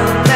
smile